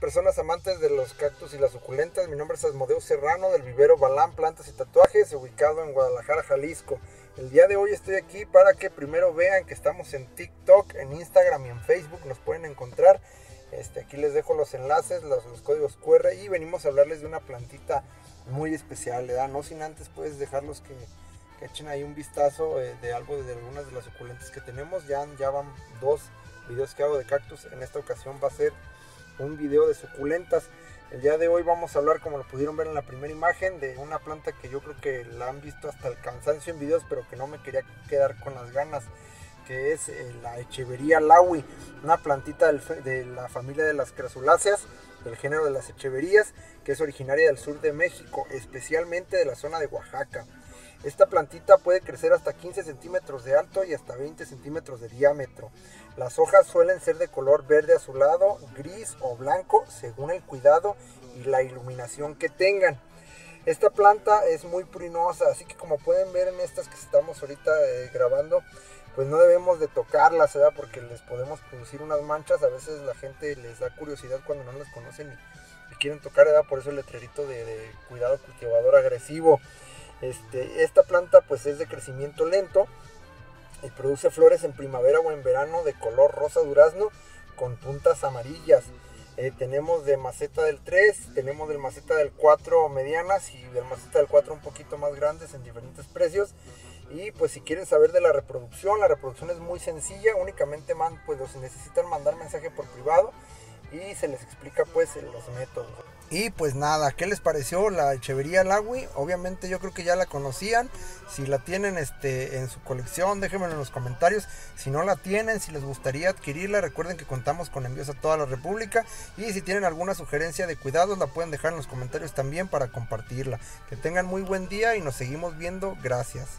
personas amantes de los cactus y las suculentas. Mi nombre es Asmodeo Serrano del vivero Balán Plantas y Tatuajes, ubicado en Guadalajara, Jalisco. El día de hoy estoy aquí para que primero vean que estamos en TikTok, en Instagram y en Facebook. Nos pueden encontrar. Este, aquí les dejo los enlaces, los, códigos QR y venimos a hablarles de una plantita muy especial, ¿verdad? No sin antes puedes dejarlos que, echen ahí un vistazo eh, de algo de algunas de las suculentas que tenemos. Ya, ya van dos videos que hago de cactus. En esta ocasión va a ser un video de suculentas. El día de hoy vamos a hablar, como lo pudieron ver en la primera imagen, de una planta que yo creo que la han visto hasta el cansancio en videos, pero que no me quería quedar con las ganas, que es eh, la Echevería laui, una plantita de la familia de las crasuláceas, del género de las echeverías, que es originaria del sur de México, especialmente de la zona de Oaxaca. Esta plantita puede crecer hasta 15 centímetros de alto y hasta 20 centímetros de diámetro. Las hojas suelen ser de color verde azulado, gris o blanco según el cuidado y la iluminación que tengan. Esta planta es muy prinosa, así que como pueden ver en estas que estamos ahorita eh, grabando, pues no debemos de tocarlas, ¿verdad? Porque les podemos producir unas manchas. A veces la gente les da curiosidad cuando no las conocen y, quieren tocar, ¿verdad? Por eso el letrerito de cuidado cultivador agresivo. Este, esta planta pues es de crecimiento lento y produce flores en primavera o en verano de color rosa durazno con puntas amarillas. Eh, tenemos de maceta del 3, tenemos del maceta del 4 medianas y del maceta del 4 un poquito más grandes en diferentes precios. Y pues si quieren saber de la reproducción, la reproducción es muy sencilla, únicamente man, pues los necesitan mandar mensaje por privado y se les explica pues los métodos. Y pues nada, ¿qué les pareció la Echevería Lagui? Obviamente yo creo que ya la conocían. Si la tienen este, en su colección, déjenmelo en los comentarios. Si no la tienen, si les gustaría adquirirla, recuerden que contamos con envíos a toda la República. Y si tienen alguna sugerencia de cuidados, la pueden dejar en los comentarios también para compartirla. Que tengan muy buen día y nos seguimos viendo. Gracias.